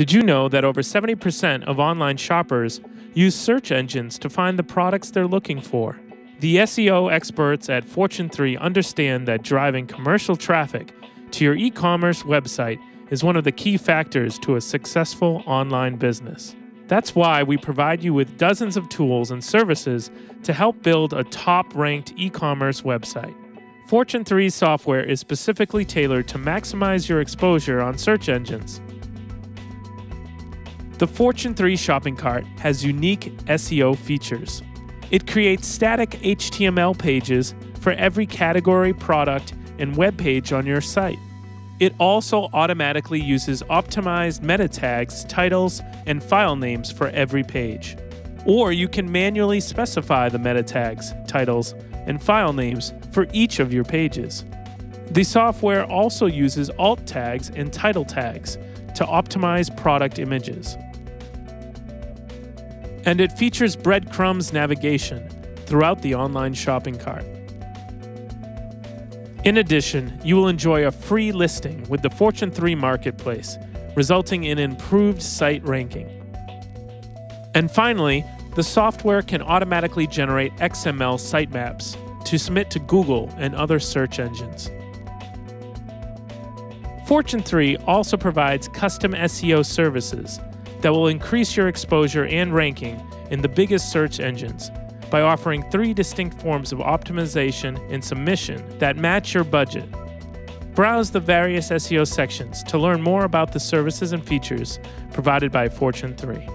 Did you know that over 70% of online shoppers use search engines to find the products they're looking for? The SEO experts at Fortune 3 understand that driving commercial traffic to your e commerce website is one of the key factors to a successful online business. That's why we provide you with dozens of tools and services to help build a top ranked e commerce website. Fortune 3 software is specifically tailored to maximize your exposure on search engines. The Fortune 3 shopping cart has unique SEO features. It creates static HTML pages for every category, product, and web page on your site. It also automatically uses optimized meta tags, titles, and file names for every page. Or you can manually specify the meta tags, titles, and file names for each of your pages. The software also uses alt tags and title tags to optimize product images. And it features breadcrumbs navigation throughout the online shopping cart. In addition, you will enjoy a free listing with the Fortune 3 Marketplace, resulting in improved site ranking. And finally, the software can automatically generate XML sitemaps to submit to Google and other search engines. Fortune 3 also provides custom SEO services that will increase your exposure and ranking in the biggest search engines by offering three distinct forms of optimization and submission that match your budget. Browse the various SEO sections to learn more about the services and features provided by Fortune 3.